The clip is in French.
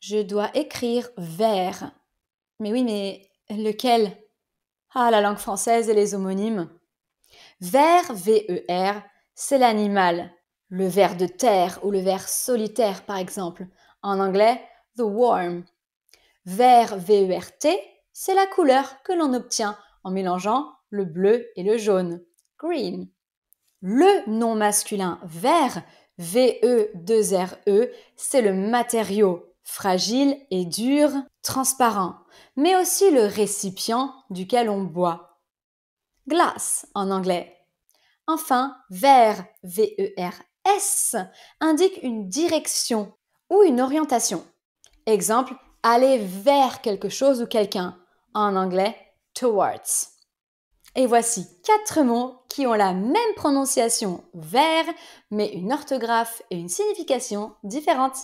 Je dois écrire vers. Mais oui, mais lequel? Ah, la langue française et les homonymes. Vers, V-E-R, c'est l'animal. Le ver de terre ou le ver solitaire, par exemple. En anglais, the worm. Vert, V-E-R-T, c'est la couleur que l'on obtient en mélangeant le bleu et le jaune. Green. Le nom masculin vert, V-E-2-R-E, c'est le matériau fragile et dur, transparent, mais aussi le récipient duquel on boit. Glass en anglais. Enfin, vert, V-E-R-S, indique une direction ou une orientation. Exemple, aller vers quelque chose ou quelqu'un. En anglais, towards. Et voici quatre mots qui ont la même prononciation vers, mais une orthographe et une signification différentes.